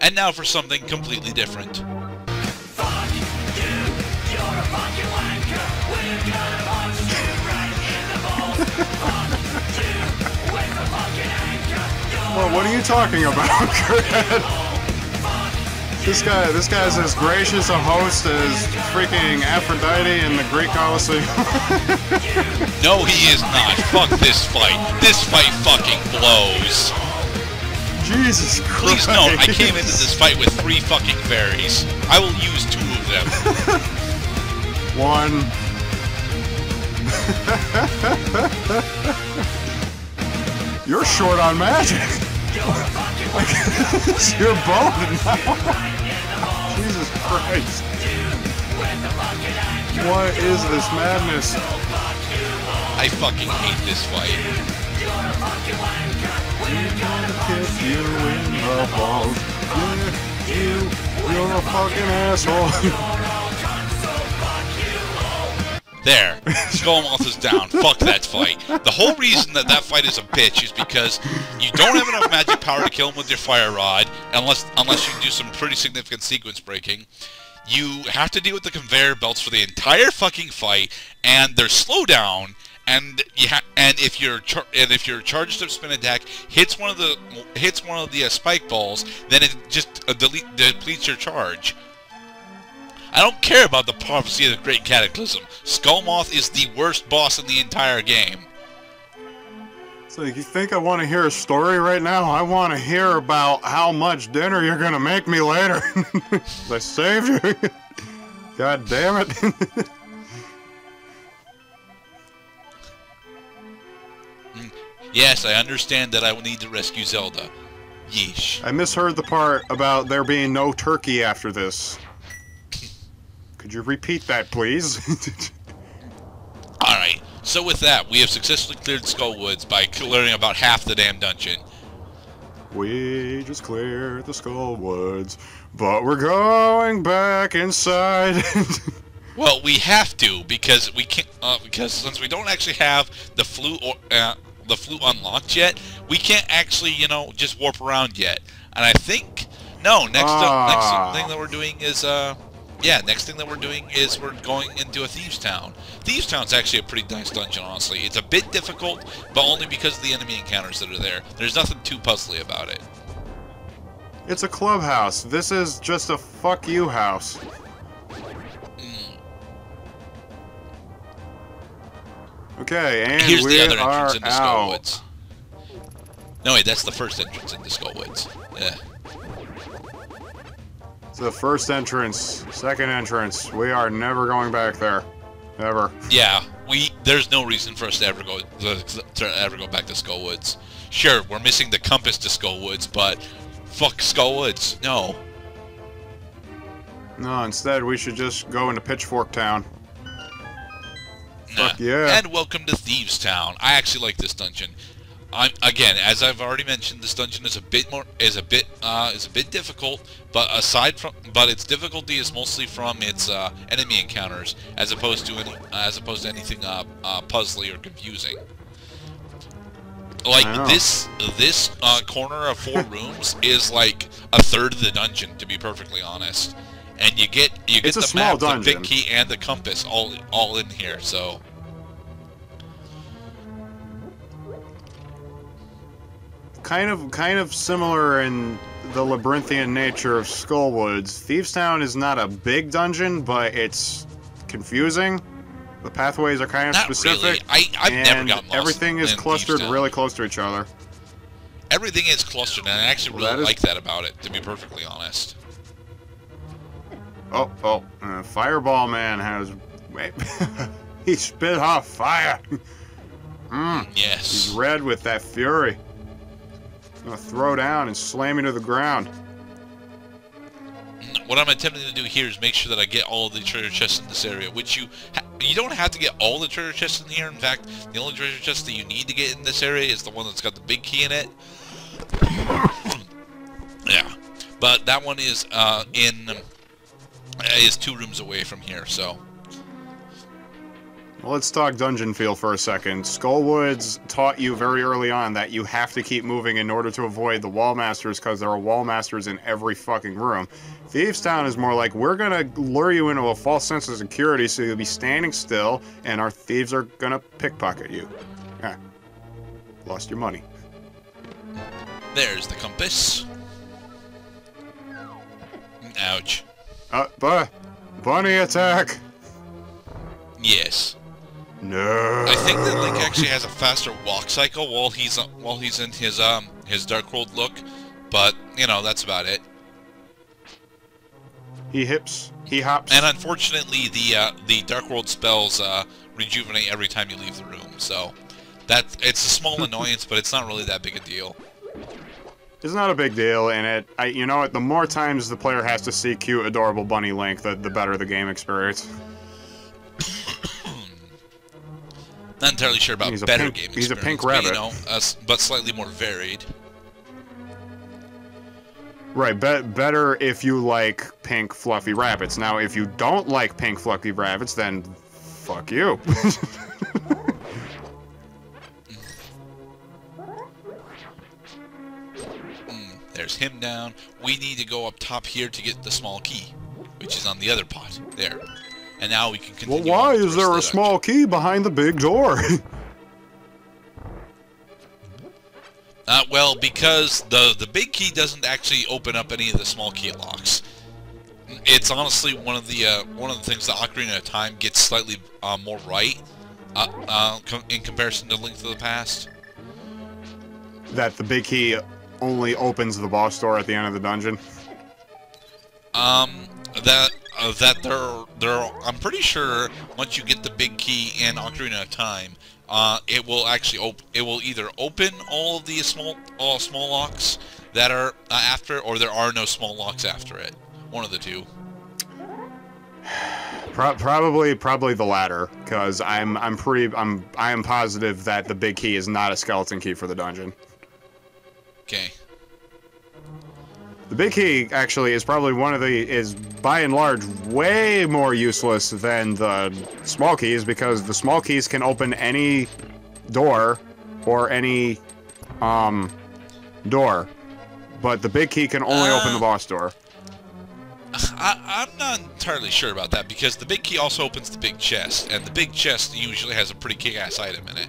And now for something completely different. Well, what are you talking about, Grant? This guy, this guy's as gracious a host as freaking Aphrodite in the Greek Colosseum. No, he is not. Fuck this fight. This fight fucking blows. Jesus Please Christ! note, I came into this fight with three fucking fairies. I will use two of them. One. You're short on magic. You're bowing now. Jesus Christ. What is this madness? I fucking hate this fight. Kick you in the balls. You, you're a fucking asshole. There. Skullmoth is down. Fuck that fight. The whole reason that that fight is a bitch is because you don't have enough magic power to kill him with your fire rod, unless unless you do some pretty significant sequence breaking. You have to deal with the conveyor belts for the entire fucking fight, and their slowdown. And you ha- and if your char- and if your charged up spin attack hits one of the hits one of the uh, spike balls, then it just uh, delete depletes your charge. I don't care about the prophecy of the Great Cataclysm. Skullmoth is the worst boss in the entire game. So you think I want to hear a story right now? I want to hear about how much dinner you're gonna make me later. I saved you. God damn it. Yes, I understand that I will need to rescue Zelda. Yeesh. I misheard the part about there being no turkey after this. Could you repeat that, please? Alright, so with that, we have successfully cleared Skull Woods by clearing about half the damn dungeon. we just cleared the skull woods, but we're going back inside. Well, we have to because we can't uh, because since we don't actually have the flute or uh, the flute unlocked yet, we can't actually you know just warp around yet. And I think no next Ah. next thing that we're doing is uh yeah next thing that we're doing is we're going into a thieves town. Thieves town's actually a pretty nice dungeon honestly. It's a bit difficult, but only because of the enemy encounters that are there. There's nothing too puzzly about it. it's a clubhouse. This is just a fuck you house. Okay, and Here's we the other are entrance into out. Skullwoods. No wait, that's the first entrance into Skullwoods. Yeah. It's the first entrance, second entrance. We are never going back there. Ever. Yeah, we there's no reason for us to ever go to, to ever go back to Skullwoods. Sure, we're missing the compass to Skullwoods, but fuck Skullwoods. No. No, instead we should just go into Pitchfork Town. Fuck yeah. And welcome to Thieves Town. I actually like this dungeon. I'm again, as I've already mentioned, this dungeon is a bit more is a bit uh, is a bit difficult, but aside from but its difficulty is mostly from its uh, enemy encounters, as opposed to any as opposed to anything uh, uh, puzzly or confusing. Like this this uh, corner of four rooms is like a third of the dungeon, to be perfectly honest. And you get you get It's a the map, the dungeon. big key, and the compass all all in here. So. Kind of, kind of similar in the labyrinthian nature of Skullwoods. Thieves Town is not a big dungeon, but it's confusing. The pathways are kind of Not specific. really. I, I've and never gotten lost. everything is clustered really close to each other. Everything is clustered, and I actually Well, really that is- like that about it. To be perfectly honest. Oh, oh, uh, Fireball Man has. Wait. he spit off fire. Mmm. Yes. He's red with that fury. Gonna throw down and slam you to the ground. What I'm attempting to do here is make sure that I get all the treasure chests in this area, which you you don't have to get all the treasure chests in here. In fact, the only treasure chest that you need to get in this area is the one that's got the big key in it. yeah, but that one is uh, in is two rooms away from here, so. Let's talk dungeon feel for a second. Skullwoods taught you very early on that you have to keep moving in order to avoid the wall masters because there are wall masters in every fucking room. Thieves Town is more like we're gonna lure you into a false sense of security so you'll be standing still and our thieves are gonna pickpocket you. Lost your money. There's the compass. Ouch. Uh, bu- bunny attack! Yes. No. I think that Link actually has a faster walk cycle while he's uh, while he's in his um his Dark World look, but you know that's about it. He hips. He hops. And unfortunately, the uh, the Dark World spells uh, rejuvenate every time you leave the room, so that it's a small annoyance, but it's not really that big a deal. It's not a big deal, and it, I, you know what? The more times the player has to see cute, adorable bunny Link, the, the better the game experience. Not entirely sure about He's better pink- game he's a experience, pink but, you rabbit. know, uh, but slightly more varied. Right, be- better if you like pink fluffy rabbits. Now, if you don't like pink fluffy rabbits, then fuck you. Mm, there's him down. We need to go up top here to get the small key, which is on the other pot. There. And now we can continue. well, why is there a of small key behind the big door? Uh, well, because the the big key doesn't actually open up any of the small key locks. It's honestly one of the uh, one of the things that Ocarina of Time gets slightly uh, more right uh, uh, com- in comparison to Link to the Past. that the big key only opens the boss door at the end of the dungeon. Um, that uh, that there there I'm pretty sure once you get the big key in Ocarina of Time, uh, it will actually op- it will either open all of the small all small locks that are uh, after, or there are no small locks after it. One of the two. Pro- probably, probably the latter, because I'm, I'm pretty, I'm, I am positive that the big key is not a skeleton key for the dungeon. Okay. The big key actually is probably one of the is by and large way more useless than the small keys because the small keys can open any door or any um door, but the big key can only open the Uh. boss door. I, I'm not entirely sure about that because the big key also opens the big chest, and the big chest usually has a pretty kick-ass item in it.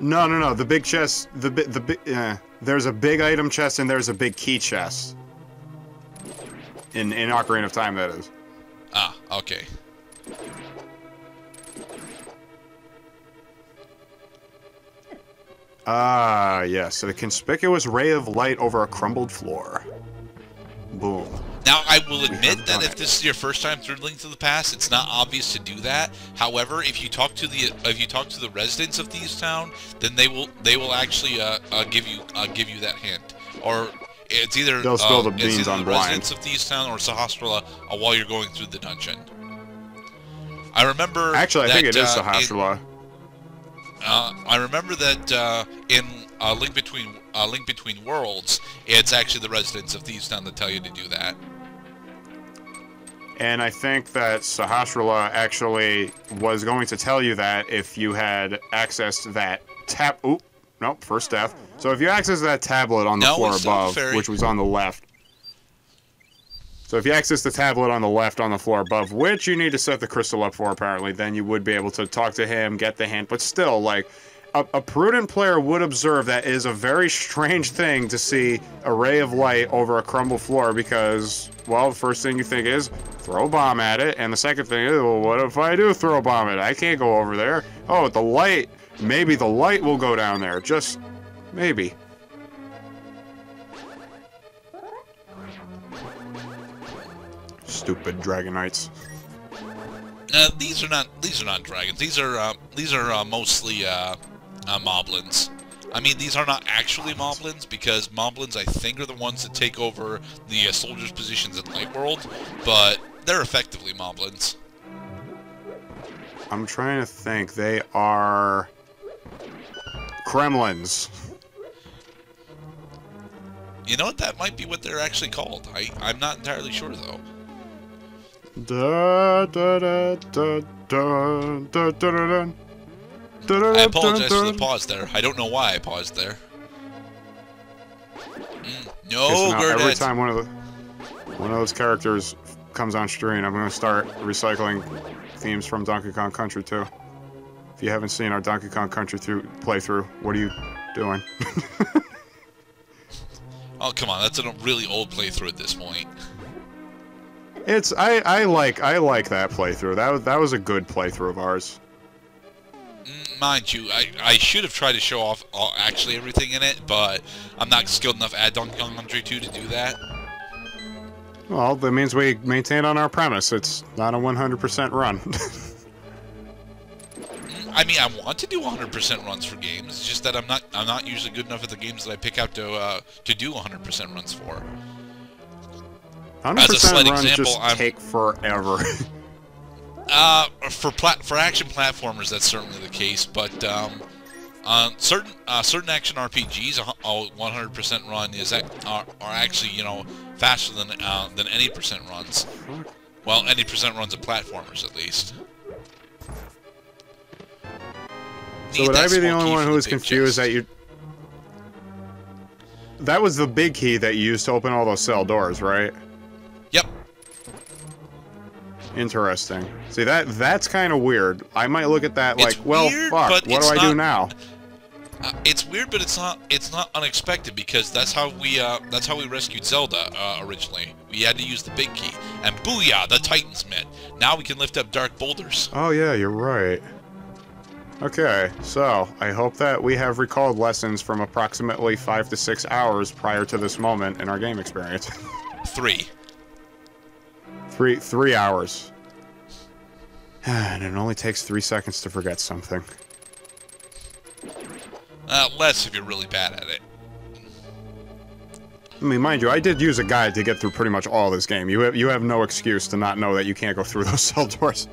No, no, no. The big chest, the bi- the big, uh, there's a big item chest and there's a big key chest. In in Ocarina of Time, that is. Ah, okay. Ah, yes. A conspicuous ray of light over a crumbled floor. Boom. Now, I will admit that if this is your first time through Link to the Past, it's not obvious to do that. However, if you talk to the if you talk to the residents of Thieves Town, then they will they will actually uh, uh, give you uh, give you that hint. Or it's either They'll spill the it's beans either on the blind. residents of Thieves Town or Sahasrahla uh, while you're going through the dungeon. I remember. Actually, I think that, it is uh, Sahasrahla. uh, I remember that uh, in uh, Link Between uh, Link Between Worlds, it's actually the residents of Thieves Town that tell you to do that. And I think that Sahasrahla actually was going to tell you that if you had accessed that tab. Oop, nope, first death. So if you access that tablet on the No, floor above, fairy. which was on the left. So if you access the tablet on the left on the floor above, which you need to set the crystal up for apparently, then you would be able to talk to him, get the hint. But still, like, a, a prudent player would observe that it is a very strange thing to see a ray of light over a crumbled floor because, well, the first thing you think is throw a bomb at it, and the second thing is, well, what if I do throw a bomb at it? I can't go over there. Oh, the light. Maybe the light will go down there. Just maybe. Stupid Dragonites. Uh, these are not these are not dragons. These are uh, these are uh, mostly uh, moblins. I mean, these are not actually moblins because moblins, I think, are the ones that take over the uh, soldiers' positions in Light World, but they're effectively moblins. I'm trying to think. They are Kremlings. You know what? That might be what they're actually called. I I'm not entirely sure though. Da da da da dun, dun, dun, dun, dun, I apologize for the pause there. I don't know why I paused there. Mm, no, now every time one of the one of those characters comes on screen, I'm gonna start recycling themes from Donkey Kong Country too. If you haven't seen our Donkey Kong Country through playthrough, what are you doing? Oh, come on. That's a really old playthrough at this point. it's I I like I like that playthrough. That that was a good playthrough of ours. Mind you, I, I should have tried to show off all, actually everything in it, but I'm not skilled enough at Donkey Kong Country 2 to do that. Well, that means we maintain on our premise. It's not a 100% run. I mean, I want to do 100% runs for games. It's just that I'm not I'm not usually good enough at the games that I pick out to uh, to do 100% runs for. 100% slight runs example, just I'm- take forever. Uh, for plat for action platformers, that's certainly the case. But um, on certain uh, certain action RPGs, a 100% run is are, are actually you know faster than uh, than any percent runs. Well, any percent runs of platformers at least. so Need would I be the only one who was confused chest. that you... That was the big key that you used to open all those cell doors, right? Interesting. See, that that's kind of weird. I might look at that It's like, well, weird, fuck, what do it's I do now? Uh, it's weird, but it's not it's not unexpected because that's how we uh, that's how we rescued Zelda uh, originally. We had to use the big key, and booyah, the Titan's Mitt. Now we can lift up dark boulders. Oh, yeah, you're right. Okay, so I hope that we have recalled lessons from approximately five to six hours prior to this moment in our game experience. Three. Three three hours. and it only takes three seconds to forget something. Uh, less if you're really bad at it. I mean, mind you, I did use a guide to get through pretty much all this game. You have you have no excuse to not know that you can't go through those cell doors.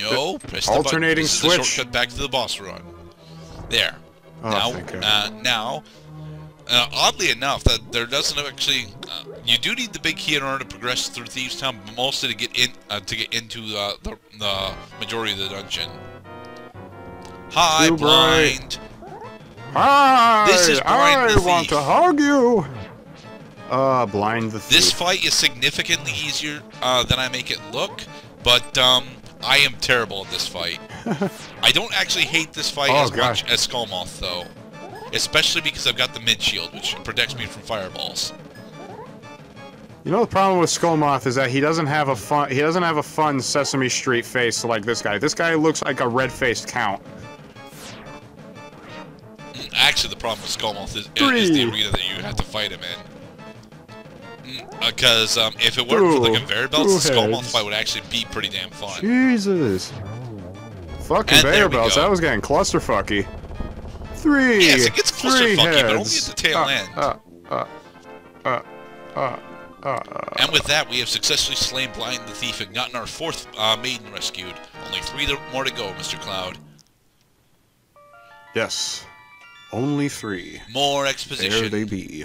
No, press the Alternating button. This is the switch. shortcut back to the boss run. There. Oh, now, uh, now, uh, oddly enough, that there doesn't actually. Uh, you do need the big key in order to progress through Thieves Town, but mostly to get in uh, to get into uh, the the majority of the dungeon. Hi, bright. blind. Hi, This is Blind I the want Thief. to hug you. Uh, blind the thief. This fight is significantly easier uh, than I make it look, but um, I am terrible at this fight. I don't actually hate this fight Oh, as gosh. much as Skullmoth, though. Especially because I've got the mid shield, which protects me from fireballs. You know the problem with Skullmoth is that he doesn't have a fun he doesn't have a fun Sesame Street face like this guy. This guy looks like a red-faced count. Mm, Actually, the problem with Skullmoth is, is the arena that you have to fight him in. Because um, if it weren't for the conveyor belts, the Skullmoth fight would actually be pretty damn fun. Jesus. Fucking And conveyor belts. That was getting clusterfucky. Three. Yes, it gets three clusterfucky, but only at the tail uh, end. Uh, uh, uh, uh, uh, And with that, we have successfully slain Blind the Thief and gotten our fourth uh, maiden rescued. Only three more to go, Mr. Cloud. yes. Only three. More exposition. There they be.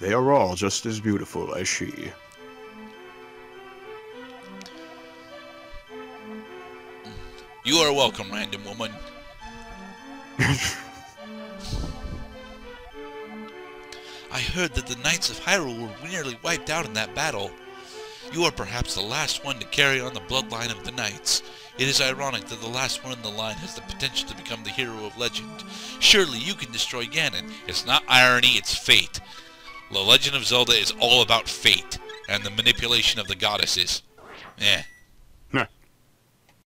They are all just as beautiful as she. You are welcome, random woman. I heard that the Knights of Hyrule were nearly wiped out in that battle. You are perhaps the last one to carry on the bloodline of the Knights. It is ironic that the last one in the line has the potential to become the hero of legend. Surely you can destroy Ganon. It's not irony, it's fate. The Legend of Zelda is all about fate and the manipulation of the goddesses. Eh,